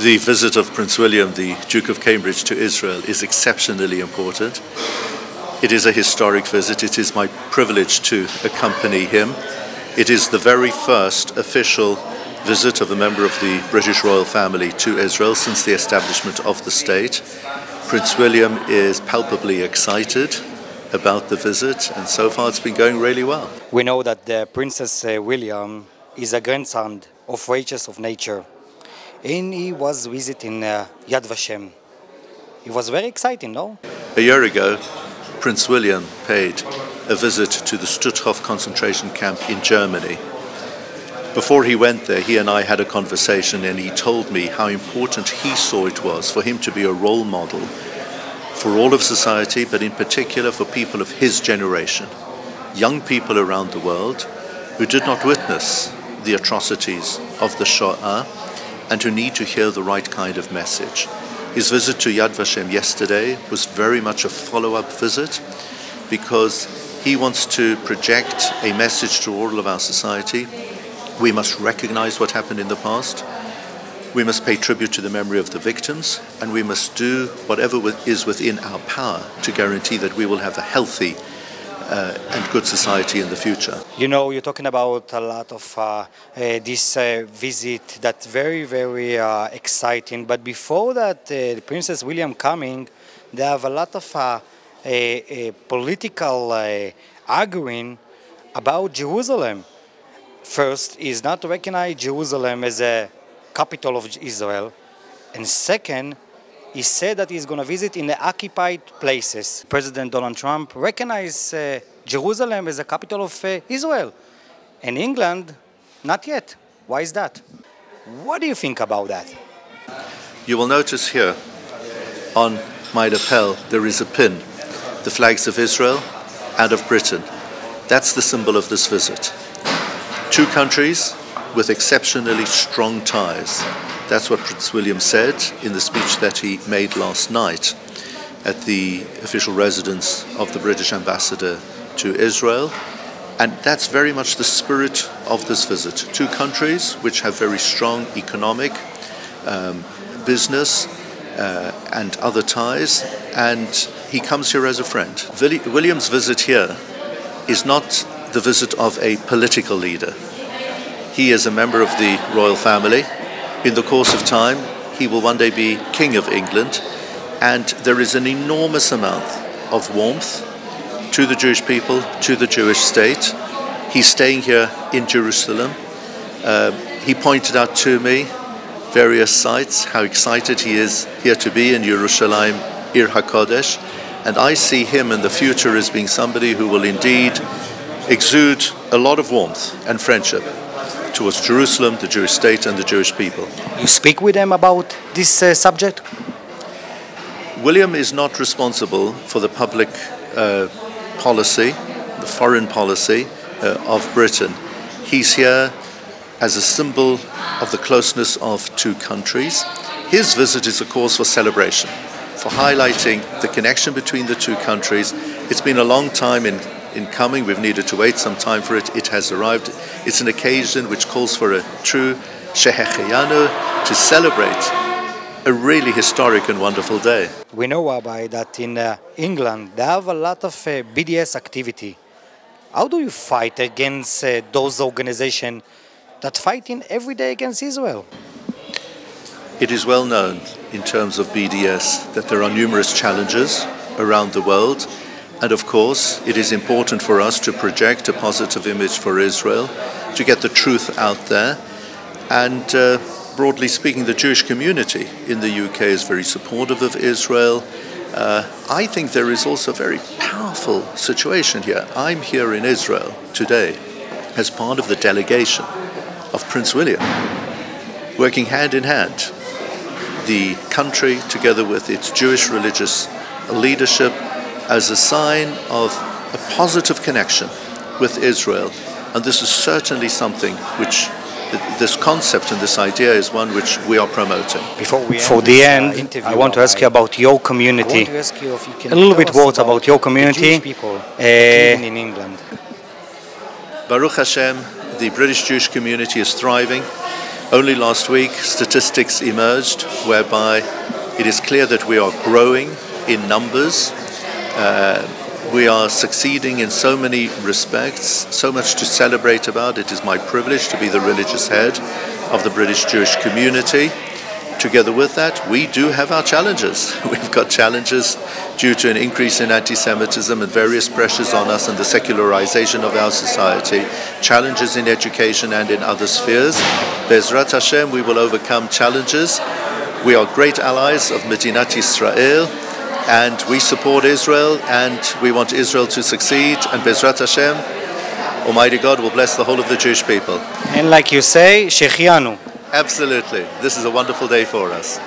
The visit of Prince William, the Duke of Cambridge, to Israel is exceptionally important. It is a historic visit. It is my privilege to accompany him. It is the very first official visit of a member of the British royal family to Israel since the establishment of the state. Prince William is palpably excited about the visit, and so far it's been going really well. We know that the Princess uh, William is a grandson of Righteous of Nations, and he was visiting uh, Yad Vashem. It was very exciting, no? A year ago, Prince William paid a visit to the Stutthof concentration camp in Germany. Before he went there, he and I had a conversation, and he told me how important he saw it was for him to be a role model for all of society, but in particular for people of his generation, young people around the world who did not witness the atrocities of the Shoah and who need to hear the right kind of message. His visit to Yad Vashem yesterday was very much a follow up visit because he wants to project a message to all of our society. We must recognize what happened in the past. We must pay tribute to the memory of the victims, and we must do whatever is within our power to guarantee that we will have a healthy uh, and good society in the future. You know, you're talking about a lot of uh, uh, this uh, visit that's very, very uh, exciting. But before that, uh, Princess William coming, they have a lot of political arguing about Jerusalem. First, is not to recognize Jerusalem as a capital of Israel. And second, he said that he's going to visit in the occupied places. President Donald Trump recognized uh, Jerusalem as the capital of uh, Israel. And England, not yet. Why is that? What do you think about that? You will notice here on my lapel there is a pin, the flags of Israel and of Britain. That's the symbol of this visit. Two countries with exceptionally strong ties. That's what Prince William said in the speech that he made last night at the official residence of the British ambassador to Israel. And that's very much the spirit of this visit. Two countries which have very strong economic, um, business, uh, and other ties, and he comes here as a friend. William's visit here is not the visit of a political leader. He is a member of the royal family. In the course of time, he will one day be King of England, and there is an enormous amount of warmth to the Jewish people, to the Jewish state. He's staying here in Jerusalem. Uh, he pointed out to me various sites, how excited he is here to be in Jerusalem, Ir HaKodesh, and I see him in the future as being somebody who will indeed exude a lot of warmth and friendship towards Jerusalem, the Jewish state, and the Jewish people. You speak with them about this uh, subject? William is not responsible for the public uh, policy, the foreign policy uh, of Britain. He's here as a symbol of the closeness of two countries. His visit is a cause for celebration, for highlighting the connection between the two countries. It's been a long time in in coming. We've needed to wait some time for it. It has arrived. It's an occasion which calls for a true Shehecheyanu to celebrate a really historic and wonderful day. We know, Rabbi, that in uh, England they have a lot of uh, BDS activity. How do you fight against uh, those organizations that fighting every day against Israel? It is well known in terms of BDS that there are numerous challenges around the world and of course, it is important for us to project a positive image for Israel, to get the truth out there. And uh, broadly speaking, the Jewish community in the UK is very supportive of Israel. Uh, I think there is also a very powerful situation here. I'm here in Israel today as part of the delegation of Prince William, working hand in hand. The country, together with its Jewish religious leadership, as a sign of a positive connection with Israel. And this is certainly something which this concept and this idea is one which we are promoting. Before we For the end, interview, I want to ask you about your community. You a little bit words about, about your community people uh, in England. Baruch Hashem, the British Jewish community is thriving. Only last week, statistics emerged whereby it is clear that we are growing in numbers. Uh, we are succeeding in so many respects, so much to celebrate about. It is my privilege to be the religious head of the British Jewish community. Together with that, we do have our challenges. We've got challenges due to an increase in anti Semitism and various pressures on us and the secularization of our society, challenges in education and in other spheres. Bezrat Hashem, we will overcome challenges. We are great allies of Medinat Israel and we support Israel and we want Israel to succeed and Bezrat Hashem, Almighty God will bless the whole of the Jewish people. And like you say, Shehecheyanu. Absolutely. This is a wonderful day for us.